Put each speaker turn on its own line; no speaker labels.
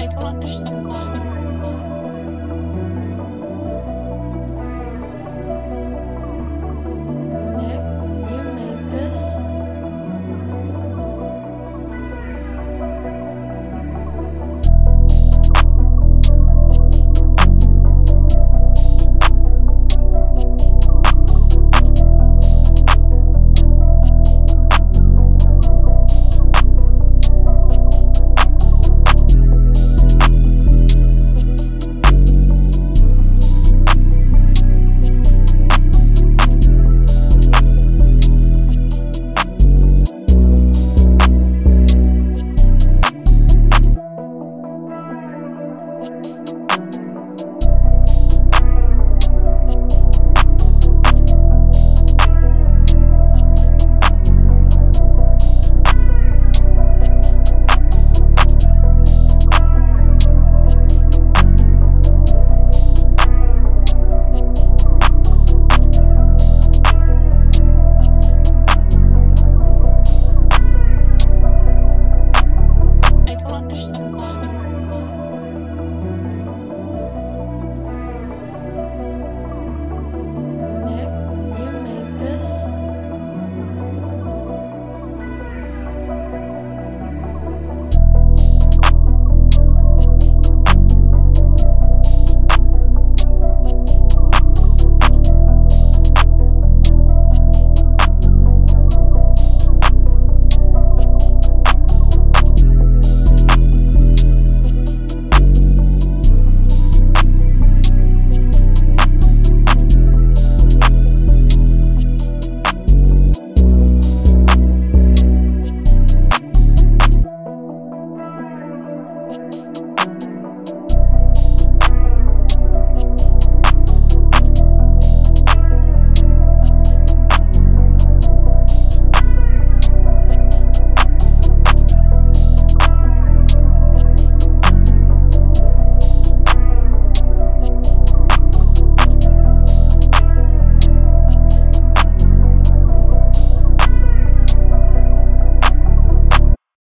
I don't understand. Thank